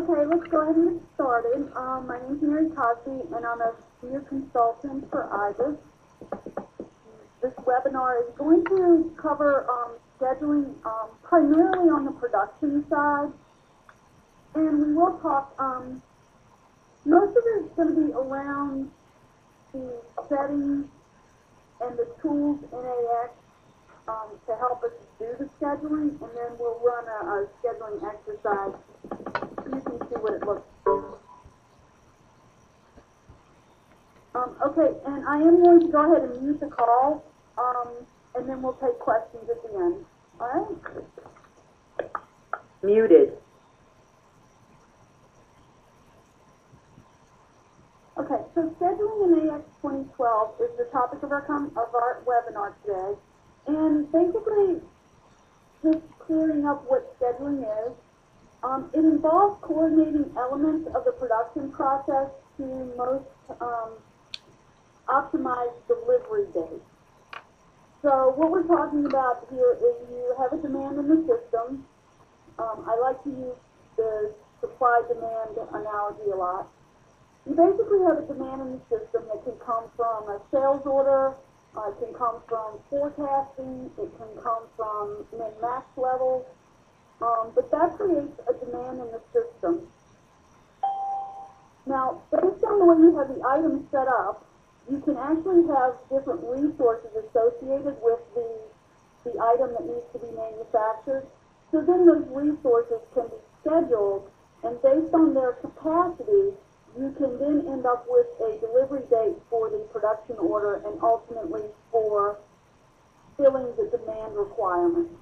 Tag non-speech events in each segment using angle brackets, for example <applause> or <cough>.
Okay, let's go ahead and get started. Um, my is Mary Cosby, and I'm a senior consultant for IBIS. This webinar is going to cover um, scheduling um, primarily on the production side, and we will talk. Um, most of it is going to be around the settings and the tools in AX um, to help us do the scheduling, and then we'll run a, a scheduling exercise you can see what it looks. Um, okay, and I am going to go ahead and mute the call, um, and then we'll take questions at the end. All right? Muted. Okay, so scheduling in AX 2012 is the topic of our com- of our webinar today, and basically just clearing up what scheduling is. Um, it involves coordinating elements of the production process to most um, optimize delivery dates. So what we're talking about here is you have a demand in the system. Um, I like to use the supply-demand analogy a lot. You basically have a demand in the system that can come from a sales order, uh, it can come from forecasting, it can come from min-max levels, um, but that creates a demand in the system. Now, based on the way you have the items set up, you can actually have different resources associated with the, the item that needs to be manufactured. So then those resources can be scheduled, and based on their capacity, you can then end up with a delivery date for the production order and ultimately for filling the demand requirements.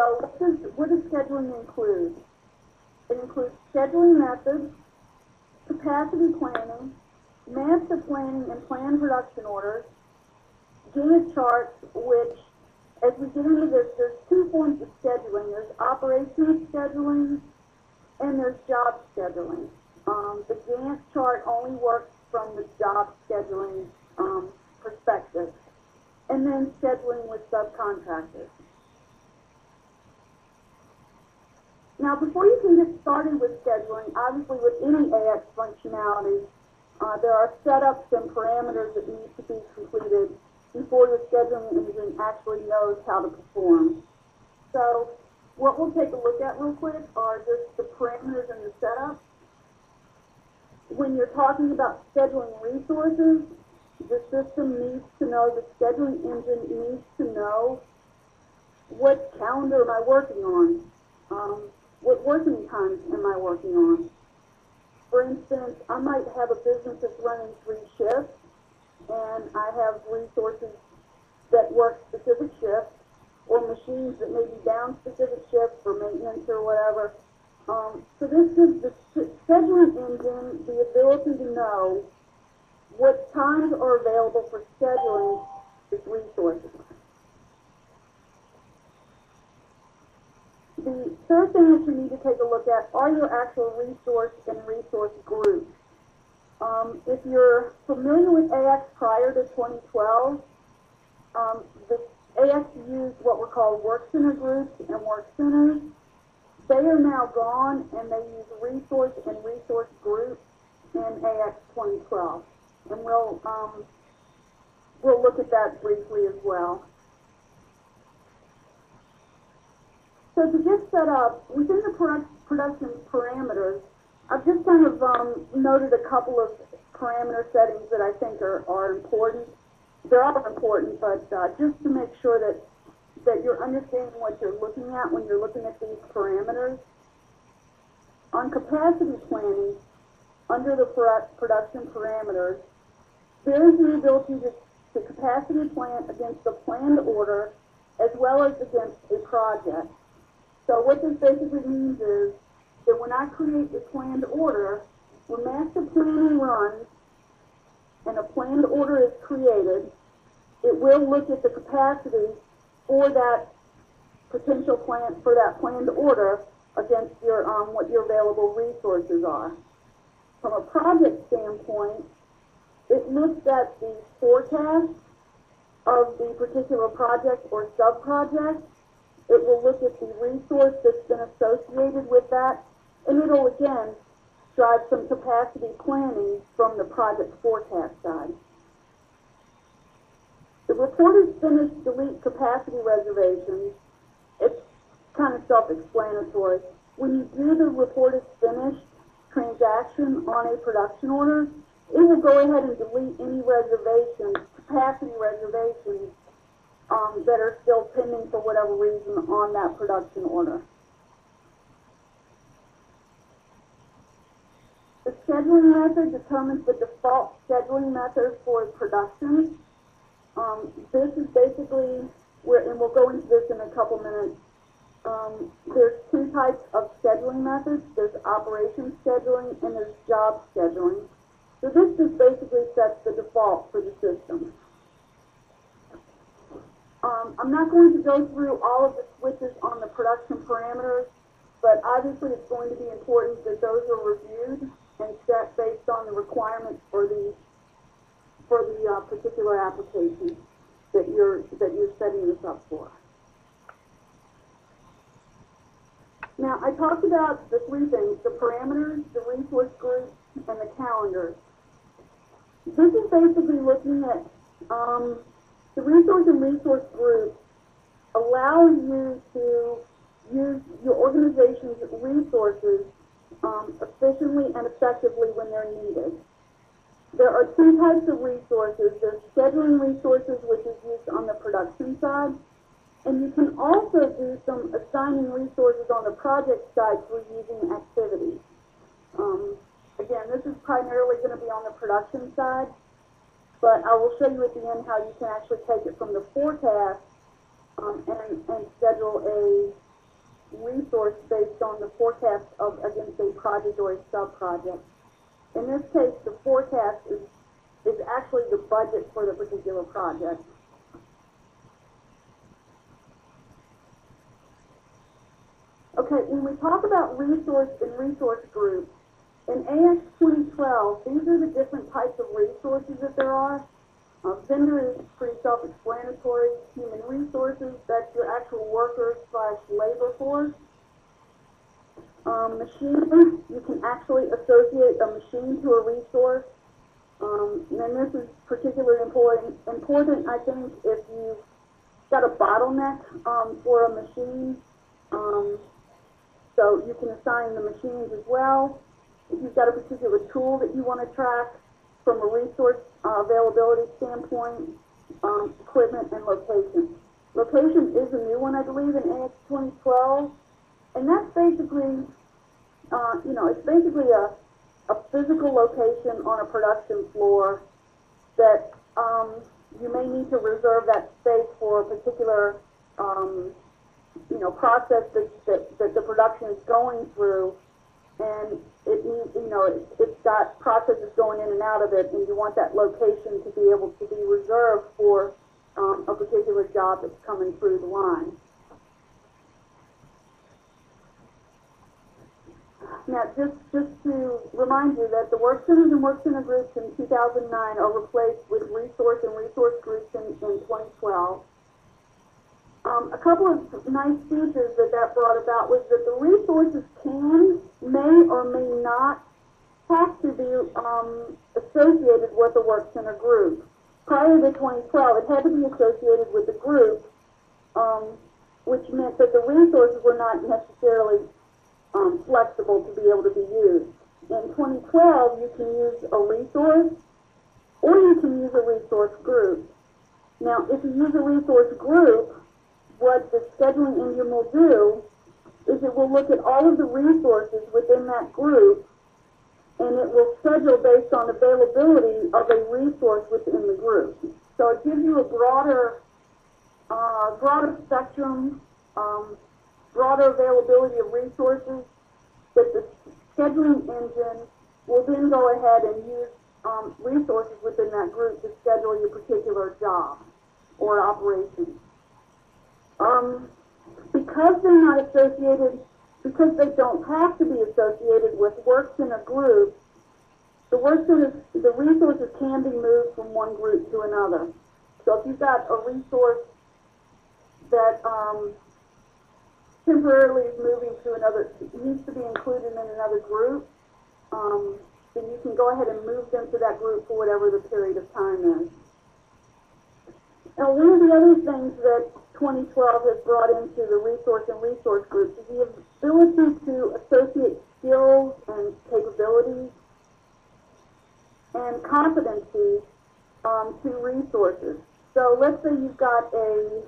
So what does, what does scheduling include? It includes scheduling methods, capacity planning, master planning and plan production orders, Gantt charts, which, as we get into this, there's two forms of scheduling. There's operational scheduling and there's job scheduling. Um, the Gantt chart only works from the job scheduling um, perspective. And then scheduling with subcontractors. Now, before you can get started with scheduling, obviously with any AX functionality, uh, there are setups and parameters that need to be completed before the scheduling engine actually knows how to perform. So what we'll take a look at real quick are just the parameters and the setup. When you're talking about scheduling resources, the system needs to know, the scheduling engine needs to know what calendar am I working on? Um, what working times am I working on? For instance, I might have a business that's running three shifts, and I have resources that work specific shifts, or machines that may be down specific shifts for maintenance or whatever. Um, so this gives the scheduling engine the ability to know what times are available for scheduling these resources. The third thing that you need to take a look at are your actual resource and resource groups. Um, if you're familiar with AX prior to 2012, um, the AX used what were called work center groups and work centers. They are now gone and they use resource and resource groups in AX 2012. And we'll, um, we'll look at that briefly as well. So to get set up, within the production parameters, I've just kind of um, noted a couple of parameter settings that I think are, are important. They're all important, but uh, just to make sure that, that you're understanding what you're looking at when you're looking at these parameters. On capacity planning, under the production parameters, there is the ability to, to capacity plan against a planned order as well as against a project. So what this basically means is that when I create the planned order, when master planning runs and a planned order is created, it will look at the capacity for that potential plan for that planned order against your um, what your available resources are. From a project standpoint, it looks at the forecast of the particular project or sub-project it will look at the resource that's been associated with that And it'll again drive some capacity planning from the project forecast side. The report is finished, delete capacity reservations. It's kind of self-explanatory. When you do the report is finished transaction on a production order, it will go ahead and delete any reservations, capacity reservations, um, that are still pending for whatever reason on that production order. The scheduling method determines the default scheduling method for production. Um, this is basically where, and we'll go into this in a couple minutes. Um, there's two types of scheduling methods. There's operation scheduling and there's job scheduling. So this just basically sets the default for the system. Um, I'm not going to go through all of the switches on the production parameters, but obviously it's going to be important that those are reviewed and set based on the requirements for the for the uh, particular application that you're that you're setting this up for. Now, I talked about the three things, the parameters, the resource groups, and the calendars. This is basically looking at um, the resource and resource groups allow you to use your organization's resources um, efficiently and effectively when they're needed. There are two types of resources. There's scheduling resources, which is used on the production side, and you can also do some assigning resources on the project side through using activities. Um, again, this is primarily going to be on the production side, but I will show you at the end how you can actually take it from the forecast um, and, and schedule a resource based on the forecast of against a project or a sub-project. In this case, the forecast is, is actually the budget for the particular project. Okay, when we talk about resource and resource groups, in AX 2012, these are the different types of resources that there are. Uh, vendor is pretty self-explanatory. Human resources, that's your actual workers slash labor force. Um, machine, you can actually associate a machine to a resource. Um, and this is particularly important, important, I think, if you've got a bottleneck um, for a machine. Um, so you can assign the machines as well. If you've got a particular tool that you want to track from a resource uh, availability standpoint, um, equipment and location. Location is a new one, I believe, in AX 2012, and that's basically, uh, you know, it's basically a, a physical location on a production floor that um, you may need to reserve that space for a particular, um, you know, process that, that, that the production is going through and it needs, you know, it, it's got processes going in and out of it, and you want that location to be able to be reserved for um, a particular job that's coming through the line. Now, just, just to remind you that the work centers and work center groups in 2009 are replaced with resource and resource groups in, in 2012. Um, a couple of nice features that that brought about was that the resources can, may or may not have to be um, associated with the work center group. Prior to 2012, it had to be associated with the group, um, which meant that the resources were not necessarily um, flexible to be able to be used. In 2012, you can use a resource or you can use a resource group. Now, if you use a resource group, what the scheduling engine will do is it will look at all of the resources within that group and it will schedule based on availability of a resource within the group. So it gives you a broader, uh, broader spectrum, um, broader availability of resources that the scheduling engine will then go ahead and use um, resources within that group to schedule your particular job or operation. Um, because they're not associated, because they don't have to be associated with work center group, the works in a, the resources can be moved from one group to another. So if you've got a resource that, um, temporarily is moving to another, needs to be included in another group, um, then you can go ahead and move them to that group for whatever the period of time is. Now, one of the other things that 2012 has brought into the resource and resource groups is the ability to associate skills and capabilities and competencies um, to resources. So let's say you've got a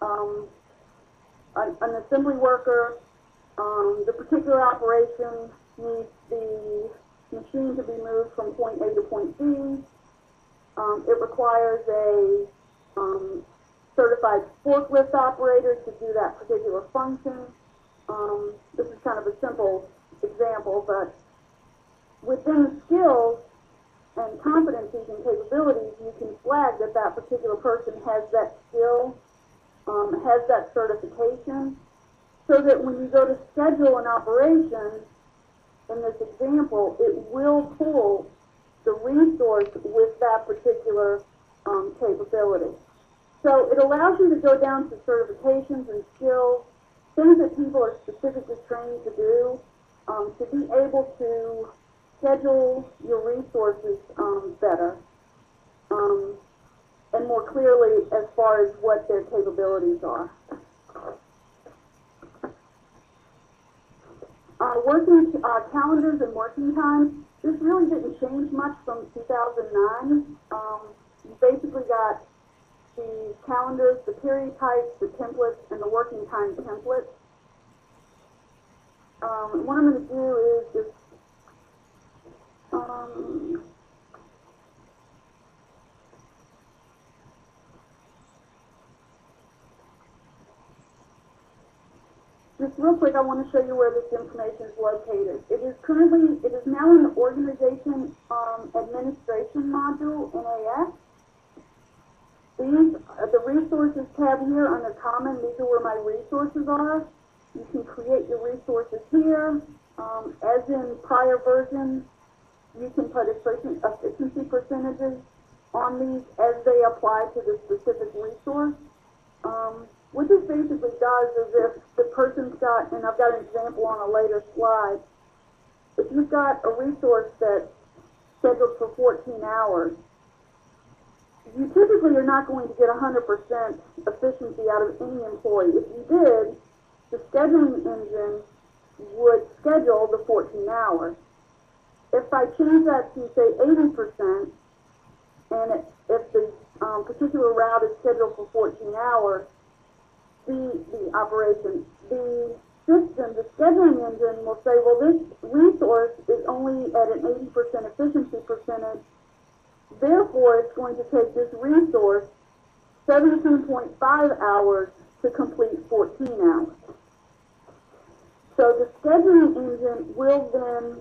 um, an, an assembly worker, um, the particular operation needs the machine to be moved from point A to point B. Um, it requires a um, certified forklift operator to do that particular function. Um, this is kind of a simple example, but within skills and competencies and capabilities, you can flag that that particular person has that skill, um, has that certification, so that when you go to schedule an operation, in this example, it will pull the resource with that particular um, capability. So it allows you to go down to certifications and skills, things that people are specifically trained to do, um, to be able to schedule your resources um, better um, and more clearly as far as what their capabilities are. Uh, working uh, calendars and working times, this really didn't change much from 2009. Um, you basically got calendars, the period types, the templates, and the working time templates. Um, what I'm going to do is just um, just real quick, I want to show you where this information is located. It is currently, it is now in the organization um, administration module in AX. These, uh, the resources tab here under common, these are where my resources are. You can create your resources here. Um, as in prior versions, you can put efficiency, percentages on these as they apply to the specific resource. Um, what this basically does is if the person's got, and I've got an example on a later slide, if you've got a resource that's scheduled for 14 hours, you typically are not going to get 100% efficiency out of any employee. If you did, the scheduling engine would schedule the 14 hours. If I change that to, say, 80%, and it, if the um, particular route is scheduled for 14 hours, the, the operation, the system, the scheduling engine will say, well, this resource is only at an 80% efficiency percentage, therefore it's going to take this resource 17.5 hours to complete 14 hours. So the scheduling engine will then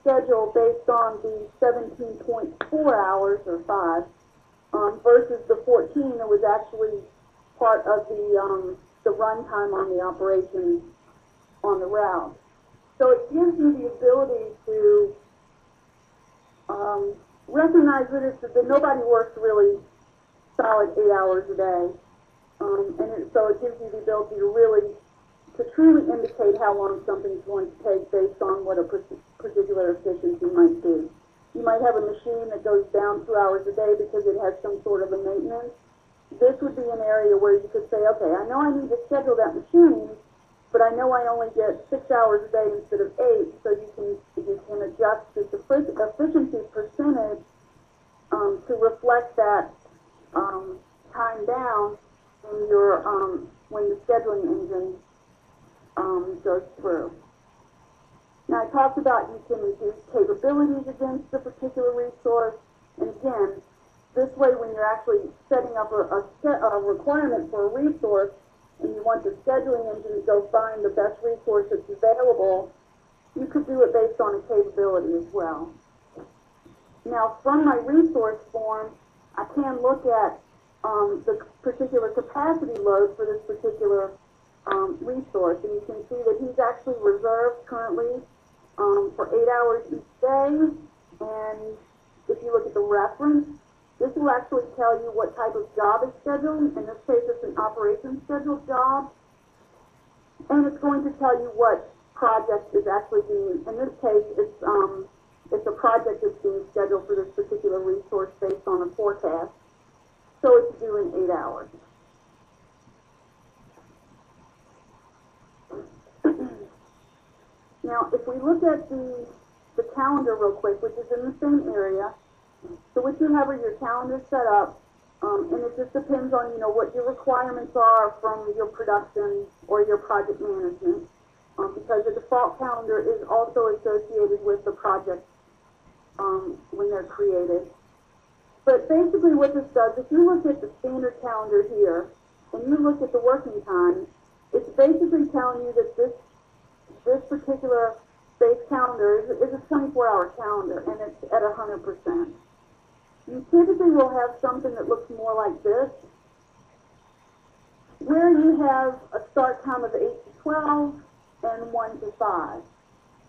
schedule based on the 17.4 hours or 5 um, versus the 14 that was actually part of the um, the runtime on the operation on the route. So it gives you the ability to um, recognize that it's that nobody works really solid eight hours a day, um, and it, so it gives you the ability to really to truly indicate how long something's going to take based on what a particular efficiency might be. You might have a machine that goes down two hours a day because it has some sort of a maintenance this would be an area where you could say, okay, I know I need to schedule that machine, but I know I only get six hours a day instead of eight, so you can you can adjust the efficiency percentage um, to reflect that um, time down when your um, when the scheduling engine um, goes through. Now I talked about you can reduce capabilities against a particular resource, and again, this way, when you're actually setting up a, a, set, a requirement for a resource and you want the scheduling engine to go find the best resource that's available, you could do it based on a capability as well. Now, from my resource form, I can look at um, the particular capacity load for this particular um, resource, and you can see that he's actually reserved currently um, for eight hours each day, and if you look at the reference, this will actually tell you what type of job is scheduled. In this case, it's an operations scheduled job. and it's going to tell you what project is actually being, in this case, it's, um, it's a project that's being scheduled for this particular resource based on a forecast. So it's due in eight hours. Now, if we look at the, the calendar real quick, which is in the same area, so what you have your calendar set up, um, and it just depends on, you know, what your requirements are from your production or your project management. Um, because the default calendar is also associated with the project, um, when they're created. But basically what this does, if you look at the standard calendar here, and you look at the working time, it's basically telling you that this, this particular base calendar is, is a twenty-four hour calendar, and it's at hundred percent. You typically will have something that looks more like this, where you have a start time of eight to twelve and one to five.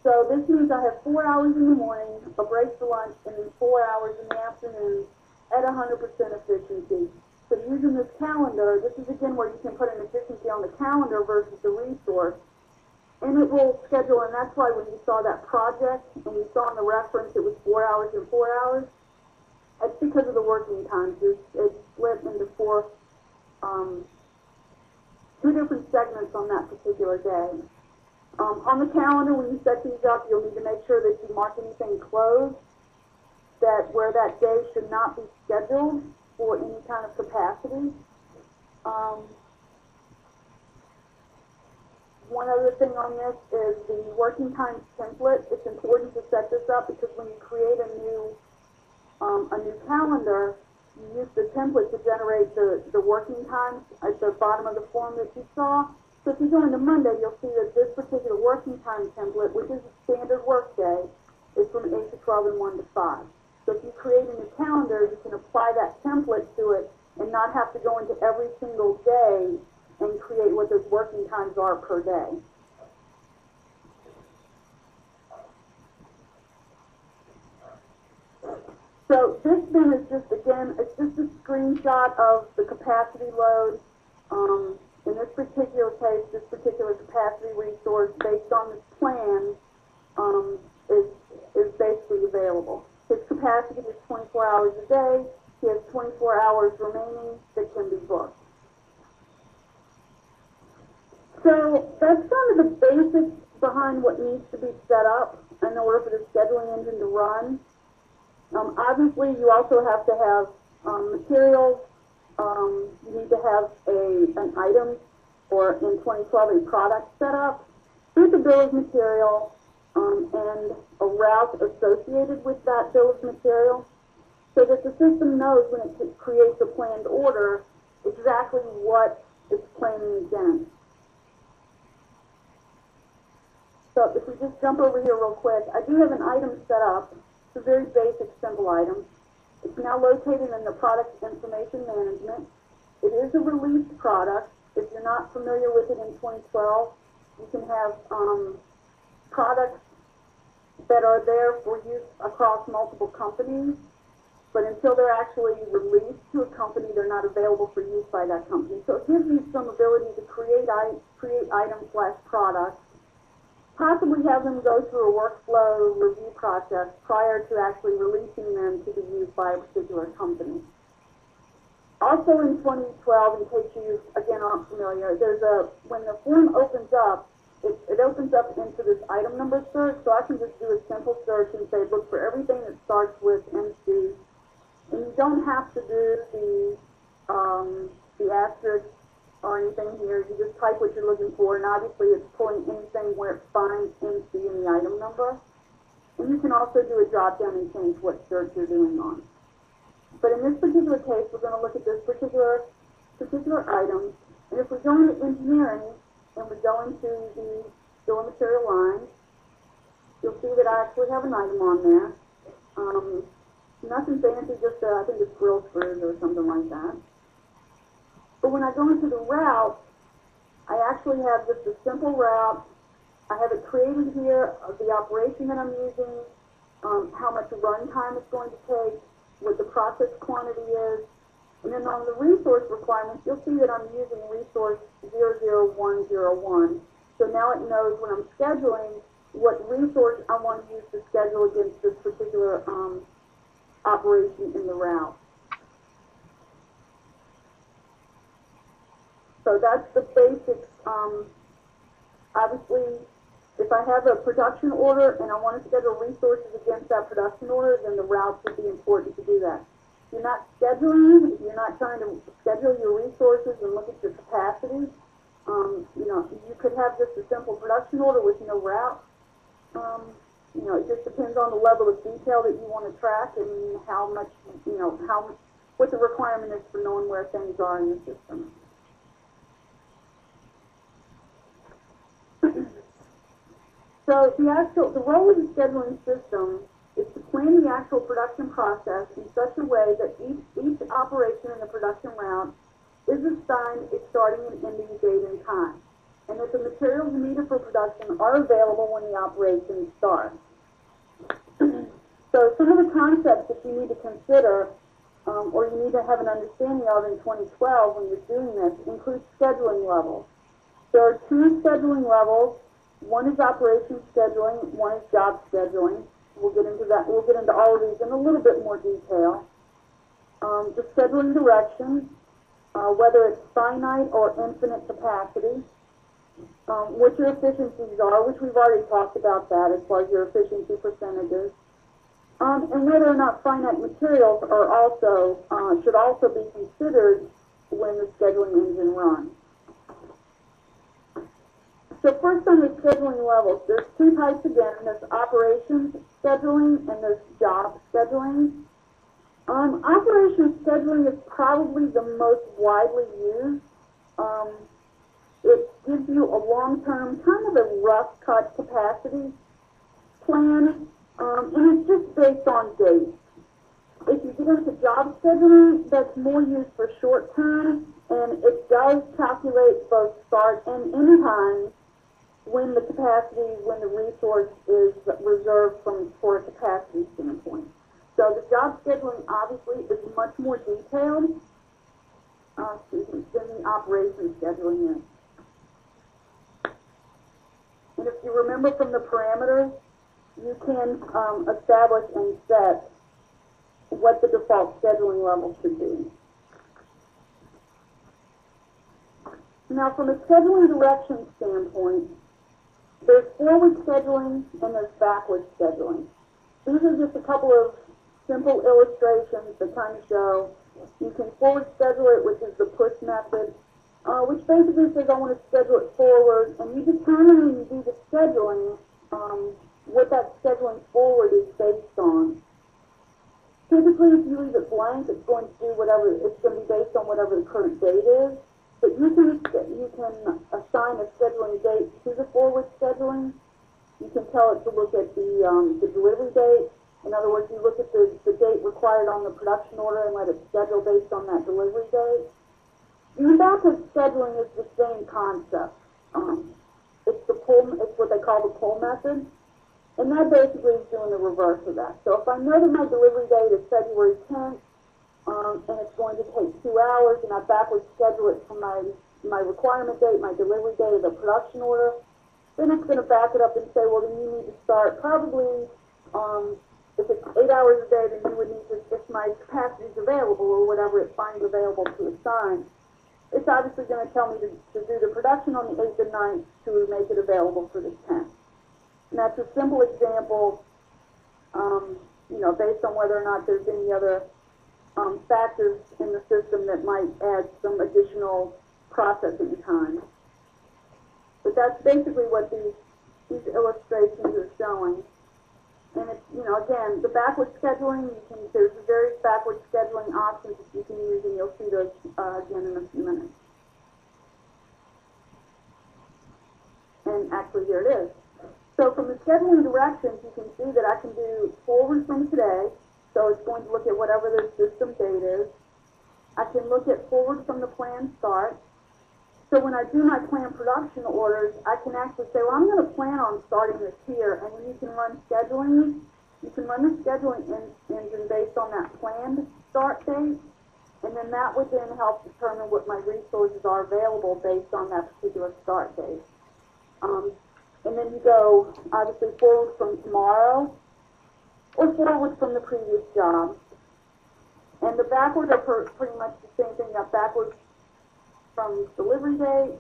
So this means I have four hours in the morning, a break for lunch, and then four hours in the afternoon at hundred percent efficiency. So using this calendar, this is again where you can put an efficiency on the calendar versus the resource. And it will schedule, and that's why when you saw that project, and you saw in the reference it was four hours and four hours, it's because of the working times. It's, it's split into four, um, two different segments on that particular day. Um, on the calendar, when you set these up, you'll need to make sure that you mark anything closed, that where that day should not be scheduled for any kind of capacity. Um, one other thing on this is the working times template. It's important to set this up because when you create a new um, a new calendar, you use the template to generate the, the working times at the bottom of the form that you saw. So if you go into Monday, you'll see that this particular working time template, which is a standard work day, is from 8 to 12 and 1 to 5. So if you create a new calendar, you can apply that template to it and not have to go into every single day and create what those working times are per day. So this then is just, again, it's just a screenshot of the capacity load. Um, in this particular case, this particular capacity resource based on this plan um, is, is basically available. His capacity is 24 hours a day. He has 24 hours remaining that can be booked. So that's kind of the basics behind what needs to be set up in order for the scheduling engine to run. Um, obviously, you also have to have um, materials. Um, you need to have a an item or in 2012 a product set up with a bill of material um, and a route associated with that bill of material so that the system knows when it creates a planned order exactly what it's planning against. So if we just jump over here real quick, I do have an item set up. It's a very basic, simple item. It's now located in the product information management. It is a released product. If you're not familiar with it in 2012, you can have um, products that are there for use across multiple companies, but until they're actually released to a company, they're not available for use by that company. So it gives you some ability to create, create items slash products, possibly have them go through a workflow review process prior to actually releasing them to be used by a particular company. Also in 2012, in case you, again, aren't familiar, there's a, when the form opens up, it, it opens up into this item number search, so I can just do a simple search and say, look for everything that starts with MC. And you don't have to do the, um, the asterisk or anything here. You just type what you're looking for, and obviously it's pulling anything where it finds MC in the item number. And you can also do a drop down and change what search you're doing on. But in this particular case, we're going to look at this particular particular item. And if we go into engineering and we go into the bill of material line, you'll see that I actually have an item on there. Um, nothing fancy, just uh, I think it's grill screws or something like that. But when I go into the route, I actually have just a simple route. I have it created here, the operation that I'm using, um, how much runtime it's going to take, what the process quantity is. And then on the resource requirements, you'll see that I'm using resource 00101. So now it knows when I'm scheduling what resource I want to use to schedule against this particular um, operation in the route. So that's the basics. Um, obviously, if I have a production order and I want to schedule resources against that production order, then the routes would be important to do that. If you're not scheduling, if you're not trying to schedule your resources and look at your capacity, um, you know, you could have just a simple production order with no route. Um, you know, it just depends on the level of detail that you want to track and how much, you know, how, what the requirement is for knowing where things are in the system. So the actual, the role of the scheduling system is to plan the actual production process in such a way that each, each operation in the production route is assigned its starting and ending date and time, and that the materials needed for production are available when the operation starts. <clears throat> so some of the concepts that you need to consider um, or you need to have an understanding of in 2012 when you're doing this include scheduling levels. There are two scheduling levels one is operation scheduling, one is job scheduling. We'll get into that. We'll get into all of these in a little bit more detail. Um, the scheduling direction, uh, whether it's finite or infinite capacity, um, what your efficiencies are, which we've already talked about that as far as your efficiency percentages, um, and whether or not finite materials are also uh, should also be considered when the scheduling engine runs. So first on the scheduling levels, there's two types again. There's operations scheduling and there's job scheduling. Um, operations scheduling is probably the most widely used. Um, it gives you a long-term, kind of a rough cut capacity plan, um, and it's just based on dates. If you get into job scheduling, that's more used for short term, and it does calculate both start and end times when the capacity, when the resource is reserved from for a capacity standpoint. So the job scheduling obviously is much more detailed uh, than the operation scheduling is. And if you remember from the parameters, you can um, establish and set what the default scheduling level should be. Now, from a scheduling direction standpoint, there's forward scheduling and there's backward scheduling. These are just a couple of simple illustrations that kind of show you can forward schedule it, which is the push method, uh, which basically says I want to schedule it forward, and you determine when you do the scheduling um, what that scheduling forward is based on. Typically, if you leave it blank, it's going to do whatever, it's going to be based on whatever the current date is. But you can, you can assign a scheduling date to the forward scheduling. You can tell it to look at the, um, the delivery date. In other words, you look at the, the date required on the production order and let it schedule based on that delivery date. Backward scheduling is the same concept. Um, it's the pull, it's what they call the pull method. And that basically is doing the reverse of that. So if I know that my delivery date is February 10th, um, and it's going to take two hours, and I backward schedule it from my, my requirement date, my delivery date the production order, then it's going to back it up and say, well, then you need to start probably, um, if it's eight hours a day, then you would need to, if my capacity is available or whatever it finds available to assign, it's obviously going to tell me to, to do the production on the 8th and 9th to make it available for the 10th. And that's a simple example, um, you know, based on whether or not there's any other um, factors in the system that might add some additional processing time. But that's basically what these, these illustrations are showing. And it's, you know, again, the backward scheduling, you can, there's various backward scheduling options that you can use, and you'll see those uh, again in a few minutes. And actually, here it is. So from the scheduling directions, you can see that I can do forward from today, so it's going to look at whatever the system date is. I can look at forward from the plan start. So when I do my plan production orders, I can actually say, well, I'm going to plan on starting this here, and then you can run scheduling. You can run the scheduling in, engine based on that planned start date, and then that would then help determine what my resources are available based on that particular start date. Um, and then you go, obviously, forward from tomorrow, or forward from the previous job. And the backward are per, pretty much the same thing, you got backwards from delivery date,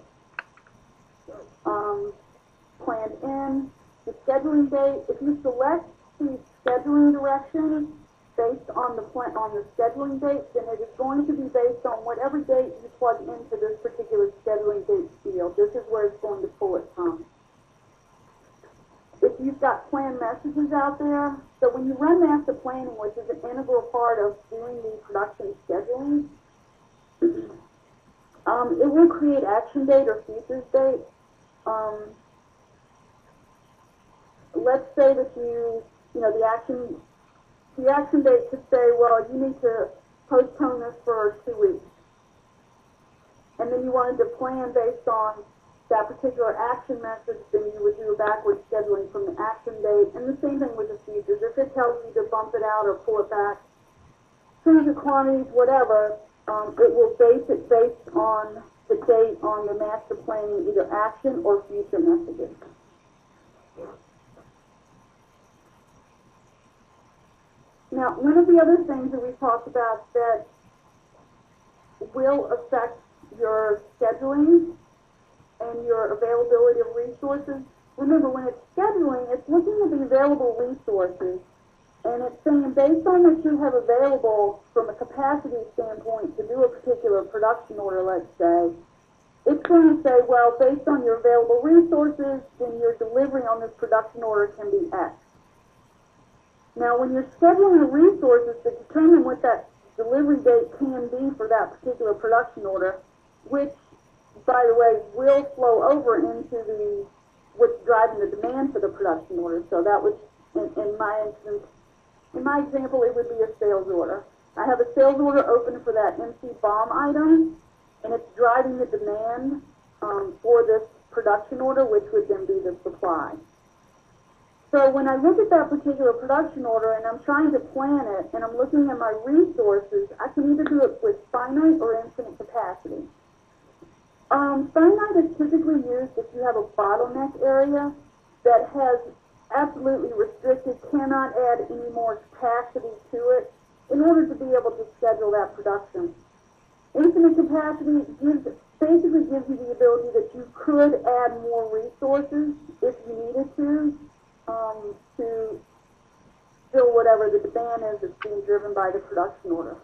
um, planned in, the scheduling date, if you select the scheduling direction based on the plan, on the scheduling date, then it is going to be based on whatever date you plug into this particular scheduling date field. This is where it's going to pull it from. You've got plan messages out there, so when you run master planning, which is an integral part of doing the production scheduling, <clears throat> um, it will create action date or futures date. Um, let's say that you, you know, the action, the action date could say, well, you need to postpone this for two weeks. And then you wanted to plan based on that particular action message, then you would do a backward scheduling from the action date. And the same thing with the futures. If it tells you to bump it out or pull it back, change the quantities, whatever, um, it will base it based on the date on the master planning, either action or future messages. Now, one of the other things that we talked about that will affect your scheduling and your availability of resources. Remember, when it's scheduling, it's looking at the available resources, and it's saying based on what you have available from a capacity standpoint to do a particular production order, let's say, it's going to say, well, based on your available resources, then your delivery on this production order can be X. Now, when you're scheduling the resources to determine what that delivery date can be for that particular production order, which, by the way, will flow over into the what's driving the demand for the production order. So that would, in, in my instance, in my example, it would be a sales order. I have a sales order open for that MC BOM item, and it's driving the demand um, for this production order, which would then be the supply. So when I look at that particular production order and I'm trying to plan it and I'm looking at my resources, I can either do it with finite or infinite capacity. Um, is typically used if you have a bottleneck area that has absolutely restricted, cannot add any more capacity to it in order to be able to schedule that production. Infinite capacity gives, basically gives you the ability that you could add more resources if you needed to, um, to fill whatever the demand is that's being driven by the production order.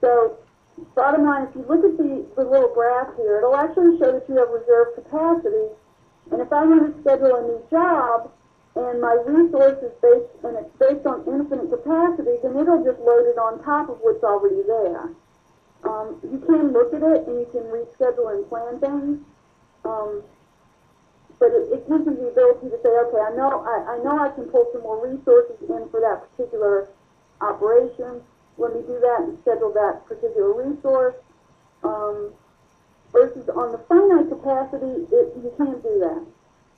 So, bottom line, if you look at the, the little graph here, it'll actually show that you have reserve capacity. And if I want to schedule a new job, and my resource is based, and it's based on infinite capacity, then it'll just load it on top of what's already there. Um, you can look at it and you can reschedule and plan things. Um, but it, it gives you the ability to say, okay, I know I, I know I can pull some more resources in for that particular operation. Let me do that and schedule that particular resource. Um, versus on the finite capacity, it, you can't do that.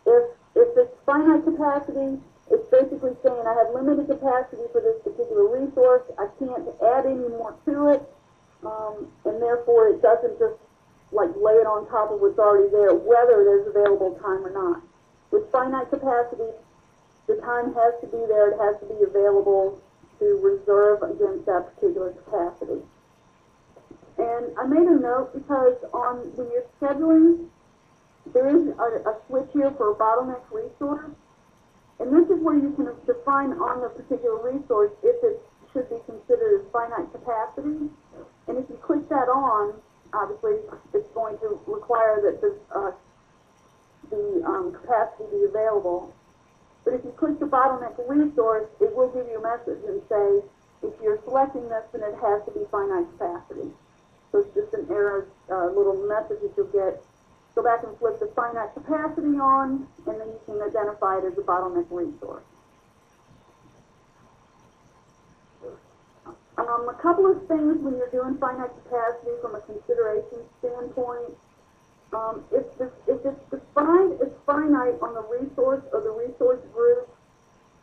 If if it's finite capacity, it's basically saying I have limited capacity for this particular resource. I can't add any more to it, um, and therefore it doesn't just like lay it on top of what's already there, whether there's available time or not. With finite capacity, the time has to be there, it has to be available to reserve against that particular capacity. And I made a note because on when you're scheduling, there is a, a switch here for a bottleneck resource. And this is where you can define on the particular resource if it should be considered as finite capacity. And if you click that on, obviously it's going to require that the, uh, the um, capacity be available. But if you click the bottleneck resource, it will give you a message and say, if you're selecting this, then it has to be finite capacity. So it's just an error, uh, little message that you'll get. Go back and flip the finite capacity on, and then you can identify it as a bottleneck resource. Um, a couple of things when you're doing finite capacity from a consideration standpoint. Um, if, the, if it's defined as finite on the resource or the resource group,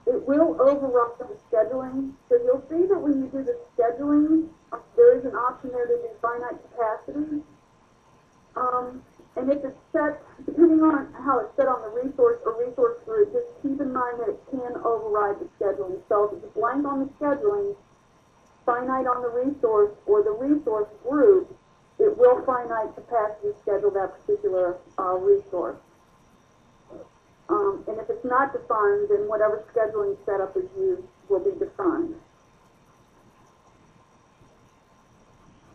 it will override the scheduling. So you'll see that when you do the scheduling, there is an option there to do finite capacity. Um, and if it's set, depending on how it's set on the resource or resource group, just keep in mind that it can override the scheduling. So if it's blank on the scheduling, finite on the resource or the resource group, it will finite capacity schedule that particular uh, resource. Um, and if it's not defined, then whatever scheduling setup is used will be defined.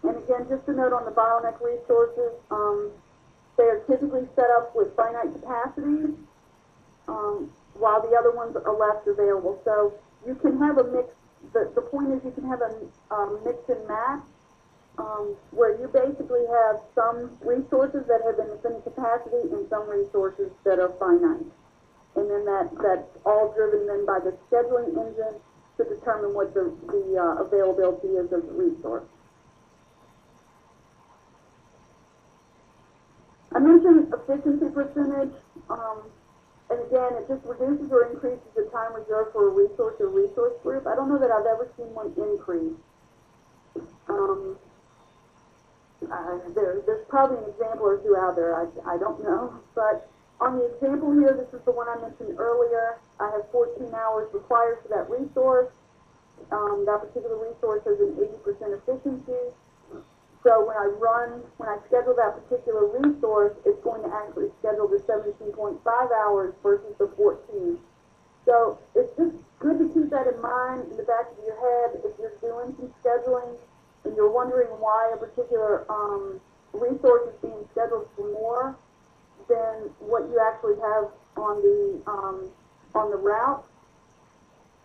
And again, just a note on the bottleneck resources, um, they are typically set up with finite capacities, um, while the other ones are left available. So you can have a mix, the, the point is you can have a um, mix and match, um, where you basically have some resources that have infinite capacity and some resources that are finite. And then that, that's all driven then by the scheduling engine to determine what the, the uh, availability is of the resource. I mentioned efficiency percentage, um, and again, it just reduces or increases the time reserved for a resource or resource group. I don't know that I've ever seen one increase. Um, uh, there, there's probably an example or two out there, I, I don't know, but on the example here, this is the one I mentioned earlier. I have 14 hours required for that resource. Um, that particular resource has an 80% efficiency. So when I run, when I schedule that particular resource, it's going to actually schedule the 17.5 hours versus the 14. So it's just good to keep that in mind in the back of your head if you're doing some scheduling and you're wondering why a particular um, resource is being scheduled for more than what you actually have on the um, on the route,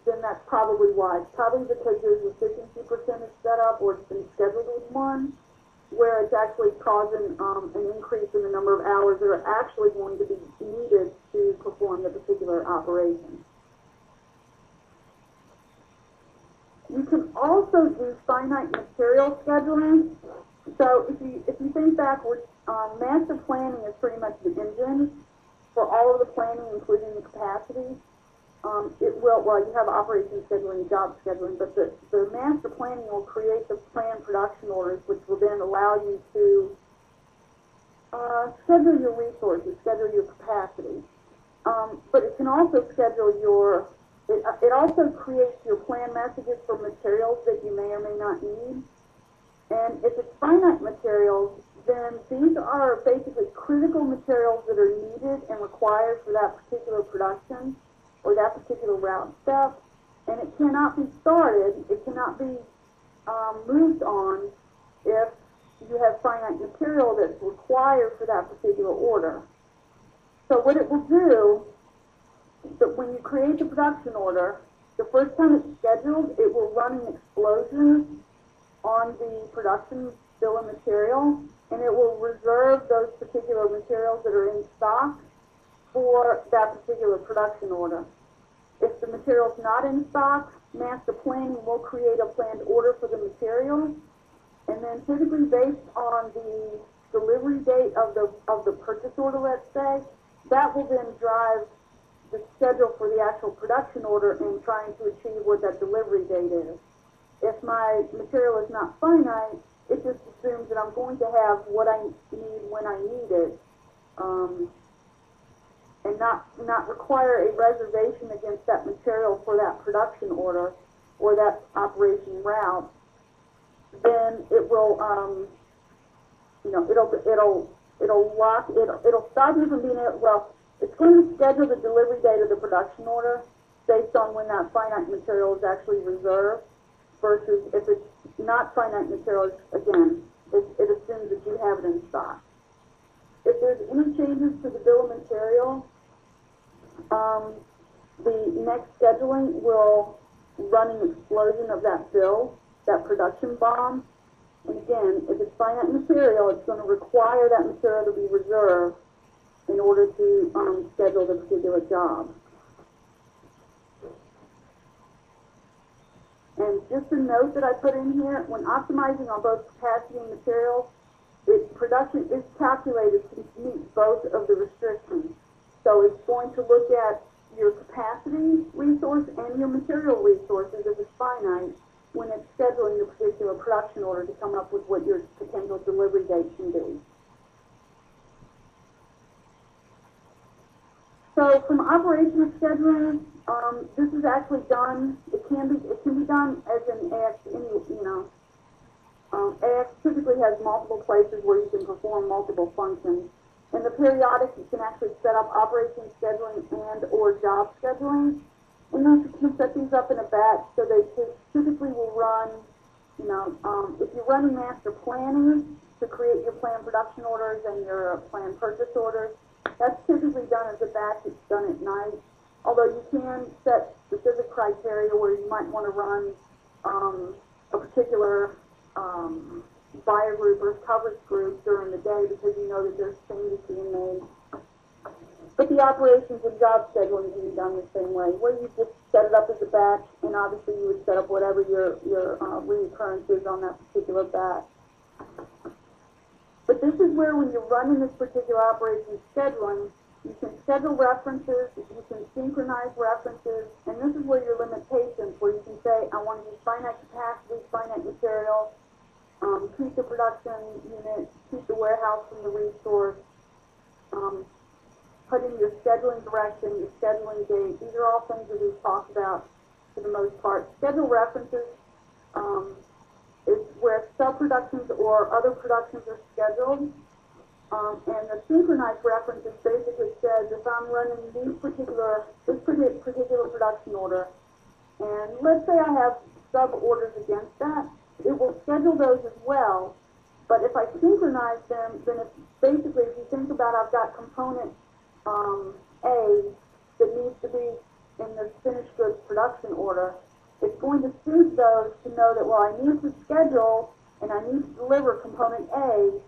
then that's probably why. It's probably because there's efficiency percentage set up or it's been scheduled with one, where it's actually causing um, an increase in the number of hours that are actually going to be needed to perform the particular operation. You can also do finite material scheduling. So if you if you think backwards, um, master planning is pretty much the engine for all of the planning, including the capacity. Um, it will, well, you have operation scheduling, job scheduling, but the, the master planning will create the plan production orders, which will then allow you to uh, schedule your resources, schedule your capacity. Um, but it can also schedule your, it, uh, it also creates your plan messages for materials that you may or may not need. And if it's finite materials, then these are basically critical materials that are needed and required for that particular production or that particular route step, and it cannot be started, it cannot be um, moved on if you have finite material that's required for that particular order. So what it will do when you create the production order, the first time it's scheduled, it will run an explosion on the production bill of material, and it will reserve those particular materials that are in stock for that particular production order. If the material's not in stock, master planning will create a planned order for the material, and then typically based on the delivery date of the of the purchase order, let's say, that will then drive the schedule for the actual production order and trying to achieve what that delivery date is. If my material is not finite, it just assumes that I'm going to have what I need when I need it. Um, and not, not require a reservation against that material for that production order or that operation route, then it will, um, you know, it'll, it'll, it'll lock, it'll, it'll stop you from being able, well, it's going to schedule the delivery date of the production order based on when that finite material is actually reserved versus if it's not finite material, again, it, it assumes that you have it in stock. If there's any changes to the bill of material, um, the next scheduling will run an explosion of that bill, that production BOM. And again, if it's finite material, it's going to require that material to be reserved in order to um, schedule the particular job. And just a note that I put in here, when optimizing on both capacity and material, it, production is calculated to meet both of the restrictions. So it's going to look at your capacity resource and your material resources if it's finite when it's scheduling the particular production order to come up with what your potential delivery date can be. So from operations scheduling, um, this is actually done, it can be, it can be done as an AX, you know, um, AX typically has multiple places where you can perform multiple functions. In the periodic, you can actually set up operation scheduling and or job scheduling. And then you can set these up in a batch, so they typically will run, you know, um, if you're running master planning to create your plan production orders and your plan purchase orders, that's typically done as a batch, it's done at night. Although you can set specific criteria where you might want to run, um, a particular, um, buyer group or coverage group during the day because you know that there's changes being made. But the operations and job scheduling can be done the same way, where you just set it up as a batch, and obviously you would set up whatever your, your, uh, reoccurrence is on that particular batch. This is where when you're running this particular operation scheduling, you can schedule references, you can synchronize references, and this is where your limitations, where you can say, I want to use finite capacity, finite material, um, keep the production unit, keep the warehouse from the resource, um, put in your scheduling direction, your scheduling date. These are all things that we've talked about for the most part. Schedule references um, is where sub-productions or other productions are scheduled. Um, and the synchronized references basically says if I'm running these particular, this particular production order, and let's say I have sub-orders against that, it will schedule those as well. But if I synchronize them, then it's basically, if you think about, I've got component um, A that needs to be in the finished goods production order, it's going to suit those to know that, well, I need to schedule and I need to deliver component A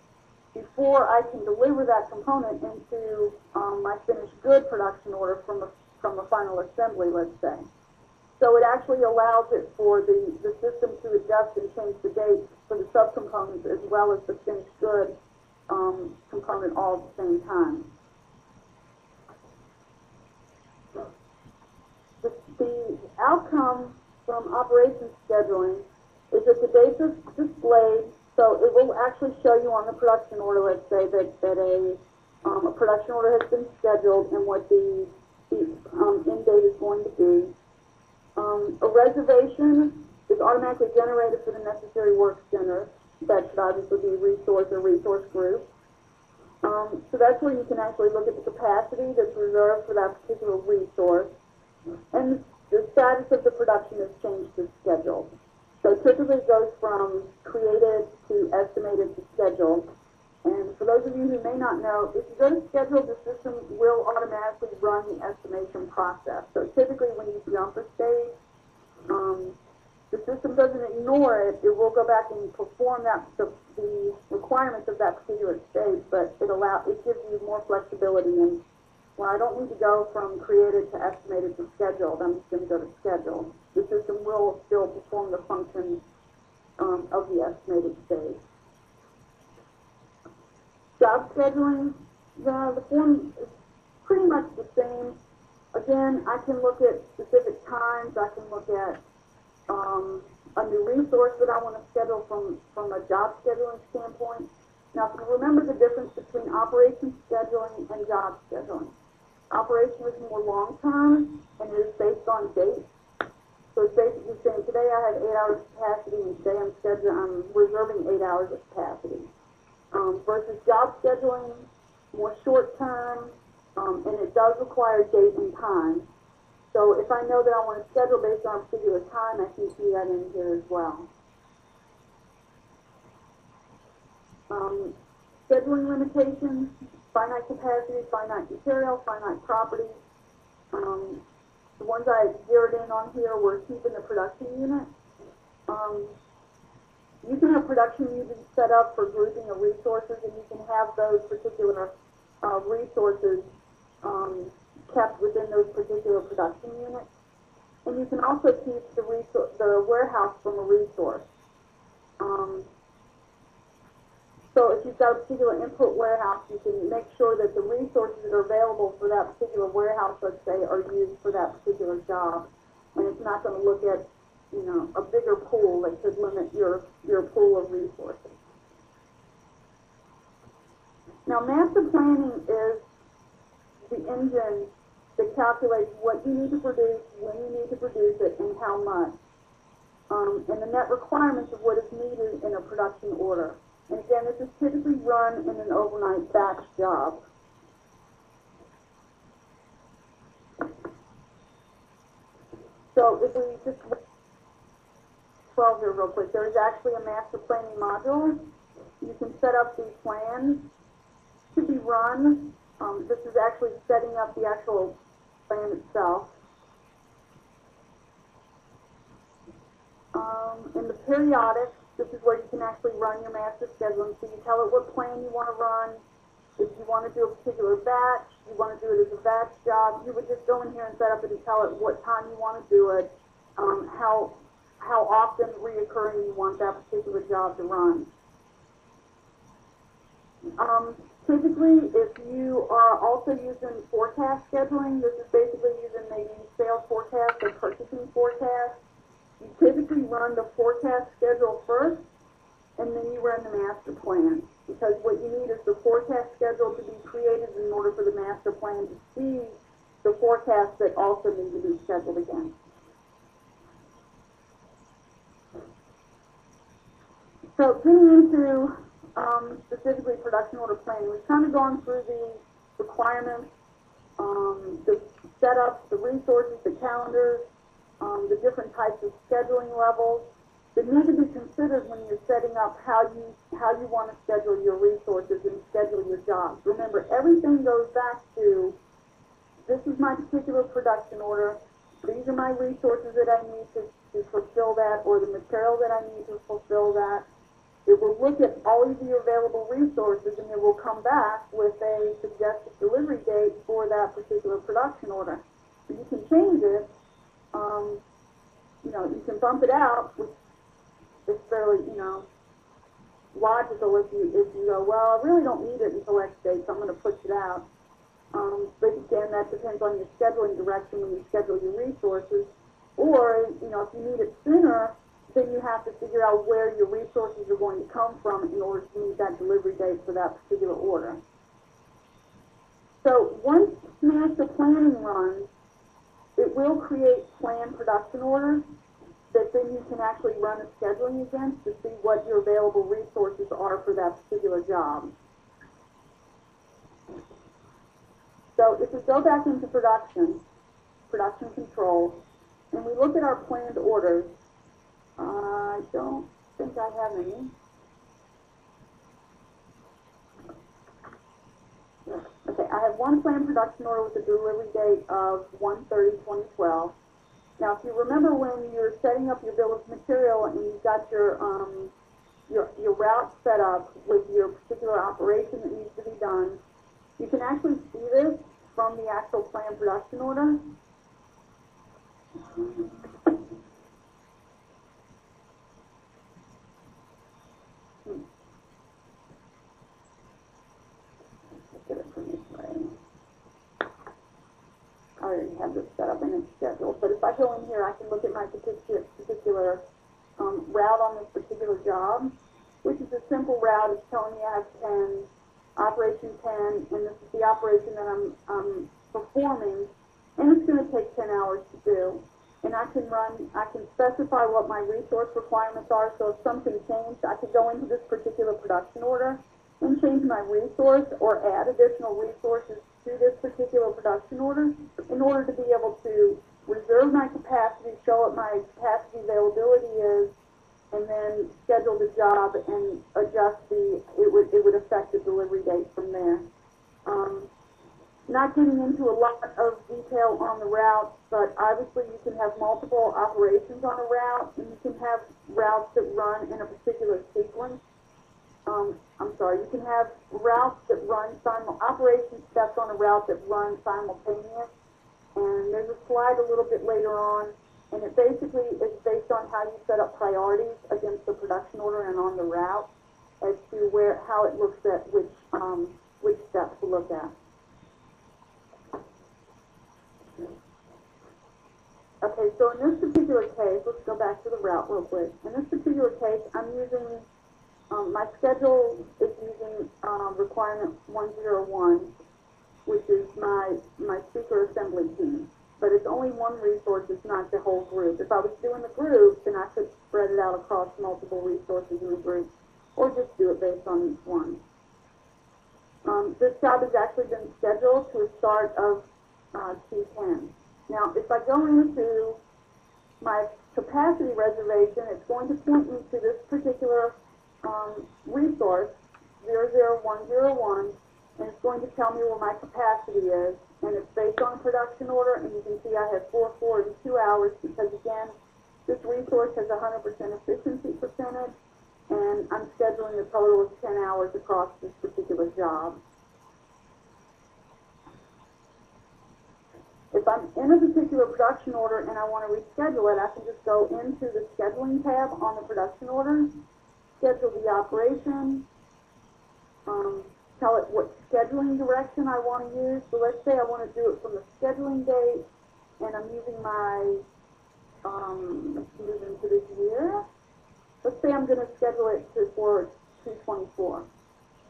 before I can deliver that component into um, my finished good production order from a, from a final assembly, let's say. So it actually allows it for the, the system to adjust and change the date for the subcomponents as well as the finished good um, component all at the same time. The, the outcome from operations scheduling is that the dates are displayed, so it will actually show you on the production order, let's say, that, that a, um, a production order has been scheduled and what the, the um, end date is going to be. Um, a reservation is automatically generated for the necessary work center. That should obviously be resource or resource group. Um, so that's where you can actually look at the capacity that's reserved for that particular resource. And the status of the production is changed to scheduled. So typically it goes from created to estimated to scheduled. And for those of you who may not know, if you go to schedule, the system will automatically run the estimation process. So typically when you jump a stage, um, the system doesn't ignore it. It will go back and perform that the, the requirements of that particular stage, but it allow it gives you more flexibility. And well, I don't need to go from created to estimated to scheduled. I'm just going to go to scheduled. The system will still perform the function um, of the estimated stage job scheduling, the, the form is pretty much the same. Again, I can look at specific times, I can look at, um, a new resource that I want to schedule from, from a job scheduling standpoint. Now, remember the difference between operations scheduling and job scheduling. Operation is more long-term, and it is based on dates. So it's basically saying, today I have eight hours of capacity, and today I'm scheduling, I'm reserving eight hours of capacity um, versus job scheduling, more short term, um, and it does require date and time. So if I know that I want to schedule based on a particular time, I can see that in here as well. Um, scheduling limitations, finite capacity, finite material, finite property. Um, the ones I zeroed in on here were keeping the production unit. Um, you can have production units set up for grouping of resources, and you can have those particular uh, resources um, kept within those particular production units. And you can also keep the, the warehouse from a resource. Um, so if you've got a particular input warehouse, you can make sure that the resources that are available for that particular warehouse, let's say, are used for that particular job. And it's not going to look at you know, a bigger pool that could limit your, your pool of resources. Now, master planning is the engine that calculates what you need to produce, when you need to produce it, and how much. Um, and the net requirements of what is needed in a production order. And again, this is typically run in an overnight batch job. So if we just 12 here real quick, there is actually a master planning module. You can set up the plans to be run. Um, this is actually setting up the actual plan itself. Um, in the periodic, this is where you can actually run your master scheduling. So you tell it what plan you want to run. If you want to do a particular batch, you want to do it as a batch job, you would just go in here and set up it and tell it what time you want to do it, um, how how often reoccurring you want that particular job to run. Um, typically, if you are also using forecast scheduling, this is basically using maybe sales forecast or purchasing forecast. You typically run the forecast schedule first, and then you run the master plan. Because what you need is the forecast schedule to be created in order for the master plan to see the forecasts that also need to be scheduled again. So getting into um, specifically production order planning, we've kind of gone through the requirements, um, the setups, the resources, the calendars, um, the different types of scheduling levels that need to be considered when you're setting up how you how you want to schedule your resources and schedule your jobs. Remember, everything goes back to this is my particular production order. These are my resources that I need to, to fulfill that, or the material that I need to fulfill that. It will look at all of your available resources and it will come back with a suggested delivery date for that particular production order. You can change it. Um, you know, you can bump it out, which is fairly, you know, logical if you if you go, well, I really don't need it until X date, so I'm going to push it out. Um, but again, that depends on your scheduling direction when you schedule your resources. Or, you know, if you need it sooner, then you have to figure out where your resources are going to come from in order to meet that delivery date for that particular order. So once master planning runs, it will create plan production orders that then you can actually run a scheduling against to see what your available resources are for that particular job. So if we go back into production, production control, and we look at our planned orders, I don't think I have any. Okay, I have one planned production order with a delivery date of 1/30/2012. Now, if you remember when you're setting up your bill of material and you've got your um, your your route set up with your particular operation that needs to be done, you can actually see this from the actual planned production order. Get it from this way. I already have it's scheduled, but if I go in here, I can look at my particular, particular um, route on this particular job, which is a simple route. It's telling me I have 10, operation 10, and this is the operation that I'm, um, performing, and it's going to take 10 hours to do. And I can run, I can specify what my resource requirements are, so if something changed, I could go into this particular production order and change my resource or add additional resources to this particular production order in order to be able to reserve my capacity, show what my capacity availability is, and then schedule the job and adjust the, it would, it would affect the delivery date from there. Um, not getting into a lot of detail on the route, but obviously you can have multiple operations on a route, and you can have routes that run in a particular sequence. Um, I'm sorry, you can have routes that run simul, operation steps on a route that run simultaneous. And there's a slide a little bit later on, and it basically is based on how you set up priorities against the production order and on the route as to where, how it looks at which, um, which steps to look at. Okay, so in this particular case, let's go back to the route real quick. In this particular case, I'm using, um, my schedule is using, um, requirement one zero one, which is my, my speaker assembly team. But it's only one resource, it's not the whole group. If I was doing the group, then I could spread it out across multiple resources in the group, or just do it based on each one. Um, this job has actually been scheduled to a start of uh, 210. Now, if I go into my capacity reservation, it's going to point me to this particular um, resource, 00101, and it's going to tell me where my capacity is, and it's based on production order, and you can see I have 442 hours because, again, this resource has 100% efficiency percentage, and I'm scheduling a total of 10 hours across this particular job. If I'm in a particular production order and I want to reschedule it, I can just go into the scheduling tab on the production order, schedule the operation, um, tell it what scheduling direction I want to use. So let's say I want to do it from the scheduling date, and I'm using my, um, move into this year. Let's say I'm going to schedule it to for 224.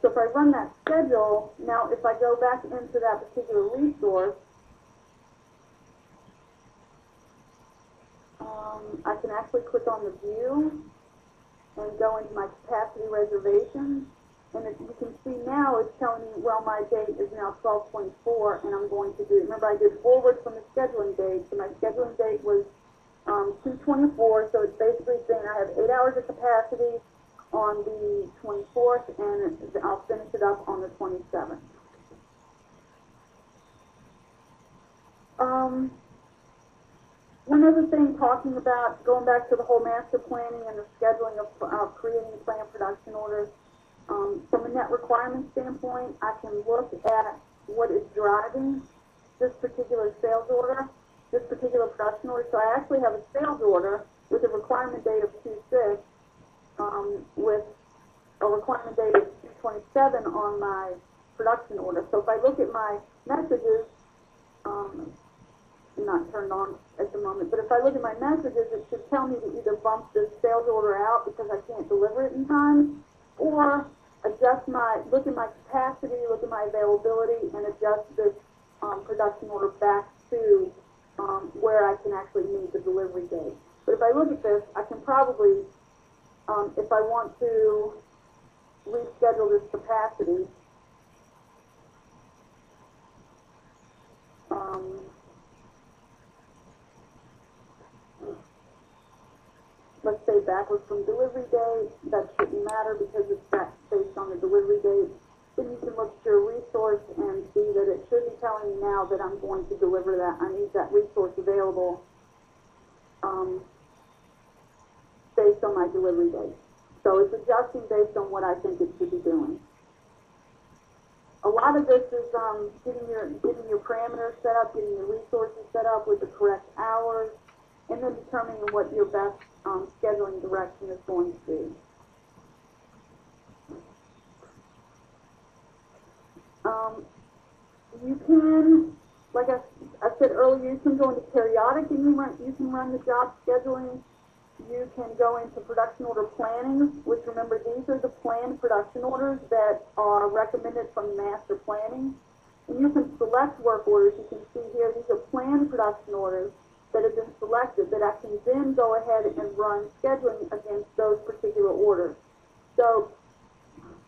So if I run that schedule, now if I go back into that particular resource, um, I can actually click on the view and go into my capacity reservations. And as you can see now, it's telling me, well, my date is now 1224, and I'm going to do, remember I did forward from the scheduling date, so my scheduling date was um, 224, so it's basically saying I have eight hours of capacity on the 24th, and I'll finish it up on the 27th. Um, one other thing, talking about, going back to the whole master planning and the scheduling of, of creating plan production orders, um, from a net requirement standpoint, I can look at what is driving this particular sales order, this particular production order. So I actually have a sales order with a requirement date of 2-6, um, with a requirement date of 227 on my production order. So if I look at my messages, um, not turned on at the moment, but if I look at my messages, it should tell me to either bump this sales order out because I can't deliver it in time, or adjust my, look at my capacity, look at my availability, and adjust this um, production order back to um, where I can actually meet the delivery date. But if I look at this, I can probably, um, if I want to reschedule this capacity, um, let's say backwards from delivery date, that shouldn't matter because it's based on the delivery date. Then you can look at your resource and see that it should be telling me now that I'm going to deliver that. I need that resource available um, based on my delivery date. So it's adjusting based on what I think it should be doing. A lot of this is um, getting your getting your parameters set up, getting your resources set up with the correct hours, and then determining what your best um, scheduling direction is going to be. Um, you can, like I, I said earlier, you can go into periodic and you, run, you can run the job scheduling. You can go into production order planning, which remember these are the planned production orders that are recommended from master planning. And you can select work orders. You can see here, these are planned production orders that have been selected that I can then go ahead and run scheduling against those particular orders. So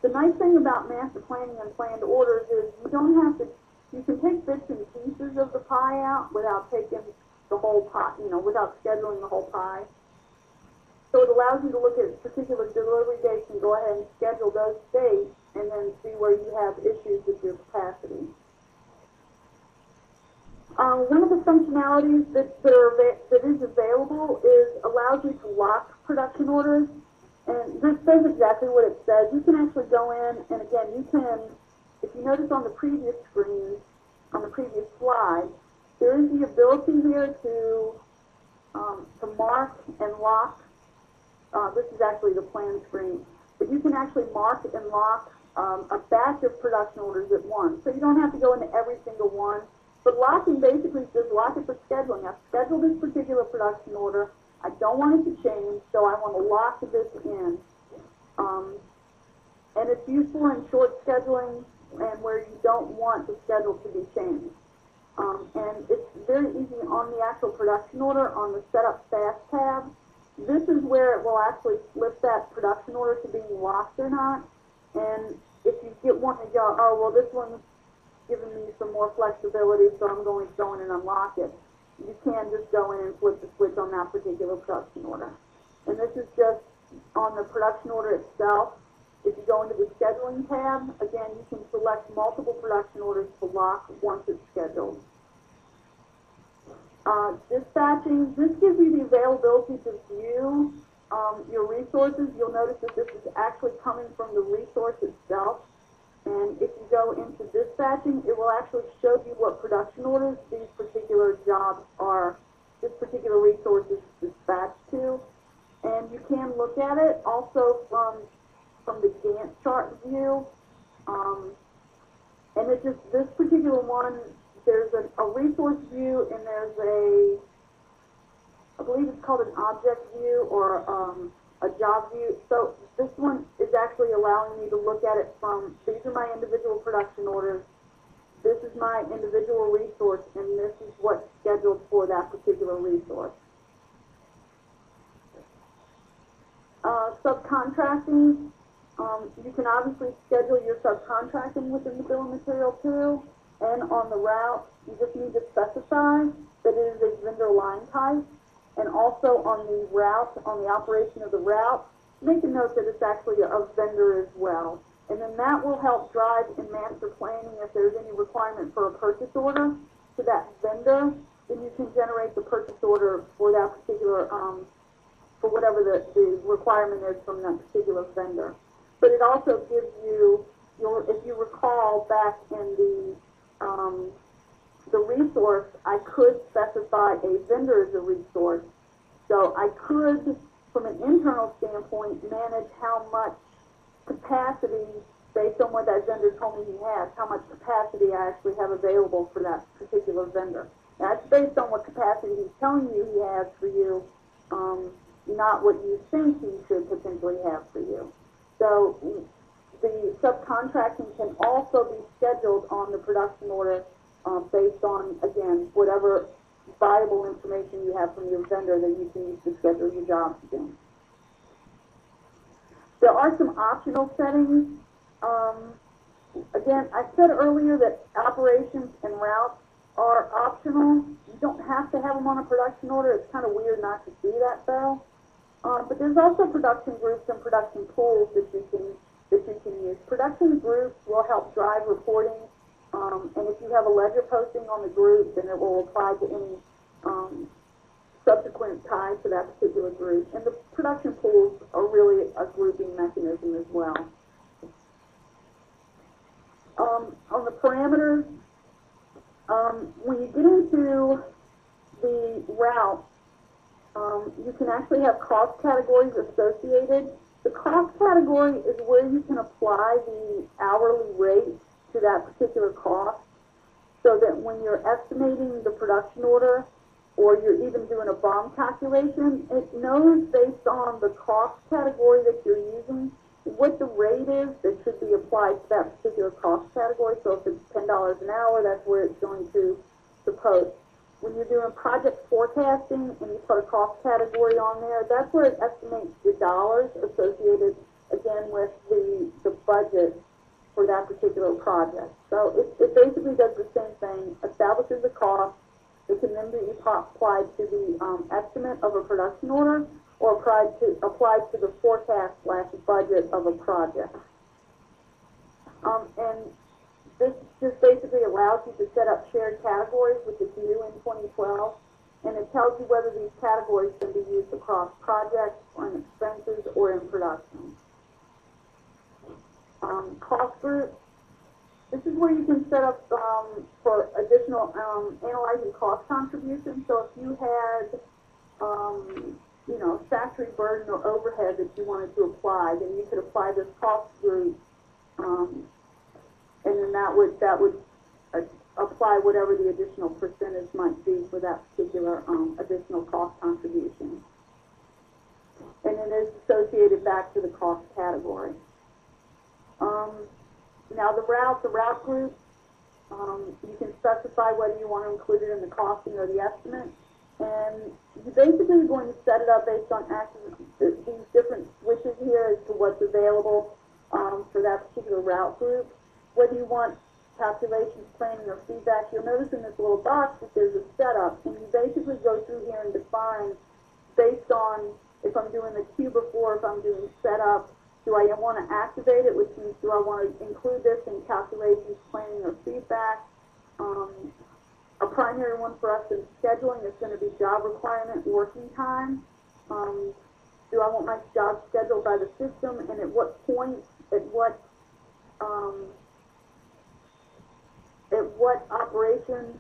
the nice thing about master planning and planned orders is you don't have to, you can take bits and pieces of the pie out without taking the whole pie, you know, without scheduling the whole pie. So it allows you to look at particular delivery dates and go ahead and schedule those dates and then see where you have issues with your capacity. Um, one of the functionalities that, that, are, that is available is allows you to lock production orders. And this says exactly what it says. You can actually go in, and again, you can, if you notice on the previous screen, on the previous slide, there is the ability here to, um, to mark and lock. Uh, this is actually the plan screen. But you can actually mark and lock um, a batch of production orders at once. So you don't have to go into every single one. But locking basically says lock it for scheduling. I've scheduled this particular production order. I don't want it to change, so I want to lock this in. Um, and it's useful in short scheduling and where you don't want the schedule to be changed. Um, and it's very easy on the actual production order, on the setup fast tab, this is where it will actually flip that production order to being locked or not. And if you get one and go, oh, well, this one's giving me some more flexibility, so I'm going to go in and unlock it. You can just go in and flip the switch on that particular production order. And this is just on the production order itself. If you go into the scheduling tab, again, you can select multiple production orders to lock once it's scheduled. Uh, dispatching, this gives you the availability to view um, your resources. You'll notice that this is actually coming from the resource itself. And if you go into dispatching, it will actually show you what production orders these particular jobs are, this particular resource is dispatched to. And you can look at it also from, from the Gantt chart view. Um, and it just, this particular one, there's a, a resource view and there's a, I believe it's called an object view or um, a job view. So this one is actually allowing me to look at it from, these are my individual production orders, this is my individual resource, and this is what's scheduled for that particular resource. Uh, subcontracting, um, you can obviously schedule your subcontracting within the bill of material too. And on the route, you just need to specify that it is a vendor line type. And also on the route, on the operation of the route, make a note that it's actually a vendor as well. And then that will help drive in master planning if there's any requirement for a purchase order to that vendor, then you can generate the purchase order for that particular, um, for whatever the, the requirement is from that particular vendor. But it also gives you, your, if you recall back in the um, the resource, I could specify a vendor as a resource. So I could, from an internal standpoint, manage how much capacity, based on what that vendor told me he has, how much capacity I actually have available for that particular vendor. That's based on what capacity he's telling you he has for you, um, not what you think he should potentially have for you. So the subcontracting can also be scheduled on the production order uh, based on, again, whatever viable information you have from your vendor that you can use to schedule your jobs against. There are some optional settings. Um, again, I said earlier that operations and routes are optional. You don't have to have them on a production order. It's kind of weird not to see that though. Um, but there's also production groups and production pools that you can that you can use. Production groups will help drive reporting, um, and if you have a ledger posting on the group, then it will apply to any um, subsequent tie to that particular group. And the production pools are really a grouping mechanism as well. Um, on the parameters, um, when you get into the route, um, you can actually have cost categories associated the cost category is where you can apply the hourly rate to that particular cost so that when you're estimating the production order or you're even doing a BOM calculation, it knows based on the cost category that you're using what the rate is that should be applied to that particular cost category. So if it's $10 an hour, that's where it's going to, post when you're doing project forecasting and you put a cost category on there, that's where it estimates the dollars associated, again, with the, the budget for that particular project. So it, it basically does the same thing, establishes the cost, it can then be applied to the um, estimate of a production order or applied to, applied to the forecast slash budget of a project. Um, and this just basically allows you to set up shared categories, which is new in 2012, and it tells you whether these categories can be used across projects, or in expenses, or in production. Um, cost groups. This is where you can set up um, for additional um, analyzing cost contributions. So if you had, um, you know, factory burden or overhead that you wanted to apply, then you could apply this cost group um, and then that would that would uh, apply whatever the additional percentage might be for that particular um, additional cost contribution. And then it is associated back to the cost category. Um, now the route, the route group, Um, you can specify whether you want to include it in the costing or the estimate. And you basically are going to set it up based on active, these different switches here as to what's available um, for that particular route group. Whether you want calculations, planning, or feedback, you'll notice in this little box that there's a setup, and you basically go through here and define based on if I'm doing the queue before, if I'm doing setup, do I want to activate it, which means do I want to include this in calculations, planning, or feedback? Um, a primary one for us in scheduling is going to be job requirement, working time. Um, do I want my job scheduled by the system, and at what point, at what, um, at what operation,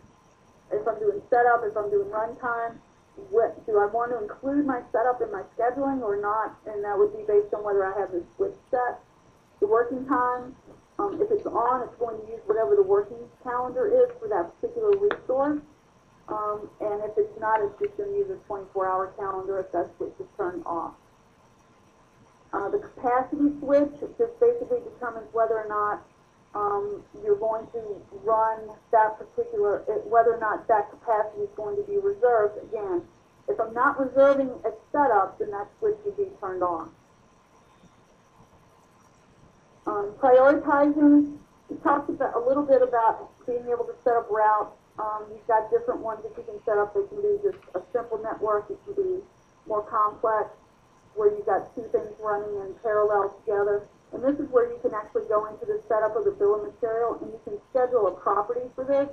if I'm doing setup, if I'm doing runtime, what, do I want to include my setup in my scheduling or not? And that would be based on whether I have the switch set. The working time, um, if it's on, it's going to use whatever the working calendar is for that particular resource. Um, and if it's not, it's just going to use a 24-hour calendar if that switch is turned off. Uh, the capacity switch just basically determines whether or not um, you're going to run that particular, whether or not that capacity is going to be reserved. Again, if I'm not reserving a setup, then that switch would be turned on. Um, prioritizing, we talked about, a little bit about being able to set up routes. Um, you've got different ones that you can set up. They can be just a simple network. It can be more complex, where you've got two things running in parallel together. And this is where you can actually go into the setup of the bill of material and you can schedule a property for this.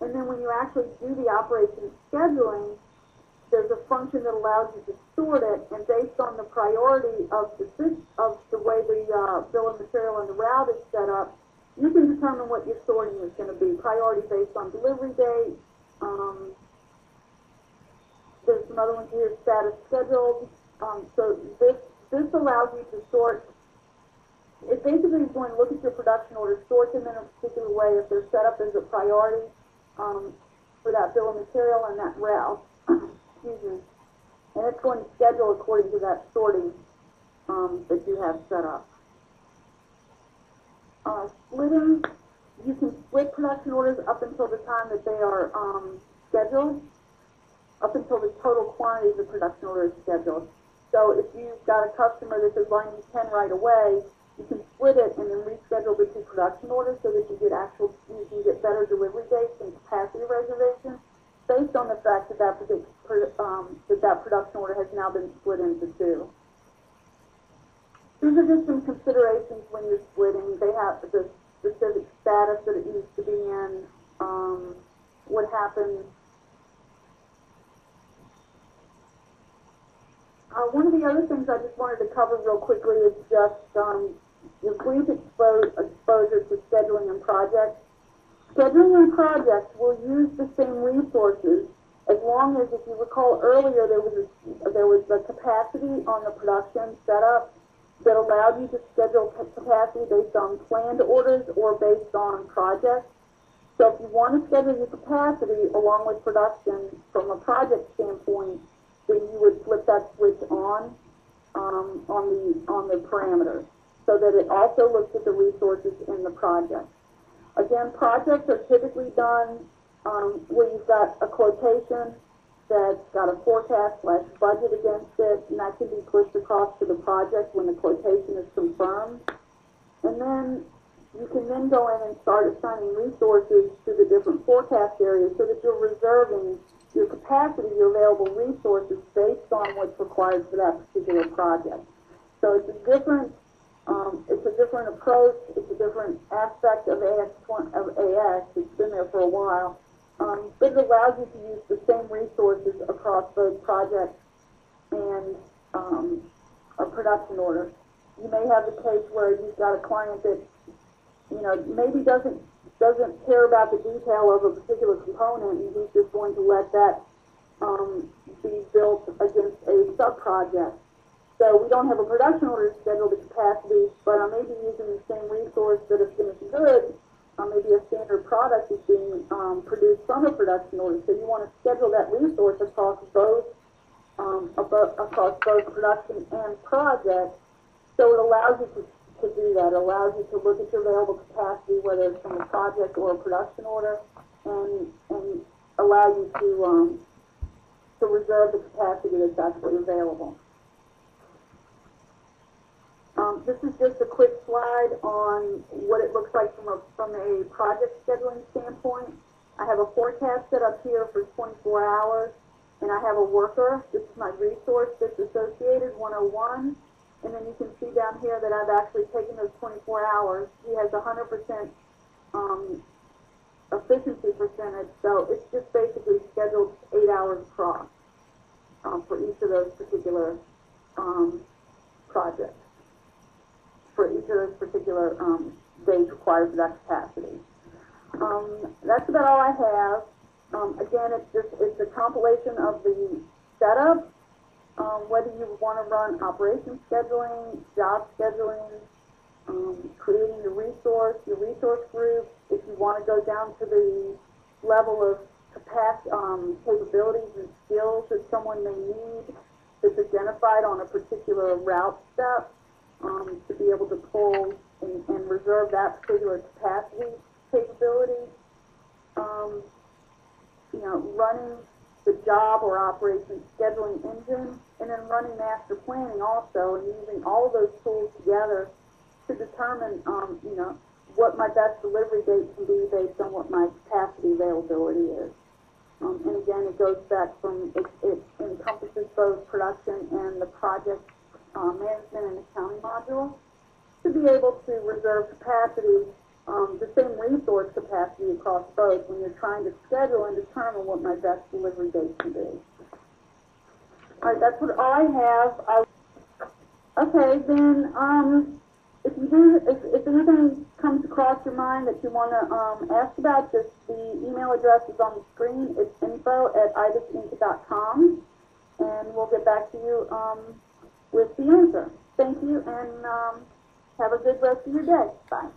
And then when you actually do the operation scheduling, there's a function that allows you to sort it, and based on the priority of the of the way the uh, bill of material and the route is set up, you can determine what your sorting is going to be. Priority based on delivery date. Um, there's some other ones here, status scheduled. Um, so this this allows you to sort. It basically is going to look at your production orders, sort them in a particular way if they're set up as a priority um, for that bill of material and that route. <clears throat> Excuse me. And it's going to schedule according to that sorting um, that you have set up. Uh, splitting, you can split production orders up until the time that they are um, scheduled, up until the total quantity of the production order is scheduled. So if you've got a customer that says, well, I need 10 right away, you can split it and then reschedule the two production orders so that you get actual, you can get better delivery dates and capacity reservations based on the fact that that, um, that, that production order has now been split into two. These are just some considerations when you're splitting. They have the specific status that it needs to be in, um, what happens. Uh, one of the other things I just wanted to cover real quickly is just um, your brief expo- exposure to scheduling and projects. Scheduling and projects will use the same resources as long as, if you recall earlier, there was a, there was the capacity on the production setup that allowed you to schedule ca- capacity based on planned orders or based on projects. So if you want to schedule your capacity along with production from a project standpoint, then you would flip that switch on um, on the on the parameters, so that it also looks at the resources in the project. Again, projects are typically done um, where you've got a quotation that's got a forecast slash budget against it, and that can be pushed across to the project when the quotation is confirmed. And then you can then go in and start assigning resources to the different forecast areas so that you're reserving your capacity, your available resources based on what's required for that particular project. So it's a different, um, it's a different approach, it's a different aspect of AX, of it's been there for a while. Um, but it allows you to use the same resources across both projects and um, a production order. You may have the case where you've got a client that, you know, maybe doesn't doesn't care about the detail of a particular component, and he's just going to let that um, be built against a sub-project. So we don't have a production order to schedule the capacity, but I may be using the same resource that a finished good, uh, maybe a standard product is being um, produced from a production order. So you want to schedule that resource across both um, abo- across both production and project, so it allows you to to do that. It allows you to look at your available capacity, whether it's from a project or a production order, and, and allow you to, um, to reserve the capacity that's actually available. Um, this is just a quick slide on what it looks like from a, from a project scheduling standpoint. I have a forecast set up here for 24 hours, and I have a worker. This is my resource that's associated, 101. And then you can see down here that I've actually taken those 24 hours. He has 100% um, efficiency percentage, so it's just basically scheduled eight hours across um, for each of those particular um, projects, for each of those particular um, days required for that capacity. Um, that's about all I have. Um, again, it's just it's a compilation of the setup, um, whether you want to run operation scheduling, job scheduling, um, creating the resource, your resource group. If you want to go down to the level of capacity, um, capabilities and skills that someone may need that's identified on a particular route step, um, to be able to pull and, and reserve that particular capacity capability. Um, you know, running the job or operation scheduling engine, and then running master planning also, and using all of those tools together to determine, um, you know, what my best delivery date can be based on what my capacity availability is. Um, and again, it goes back from, it, it encompasses both production and the project uh, management and accounting module to be able to reserve capacity, um, the same resource capacity across both when you're trying to schedule and determine what my best delivery date can be. All right, that's what I have. I, okay, then, um, if you do, if, if anything comes across your mind that you want to um, ask about, just the email address is on the screen. It's info at ibisinc.com, and we'll get back to you um, with the answer. Thank you, and um, have a good rest of your day. Bye.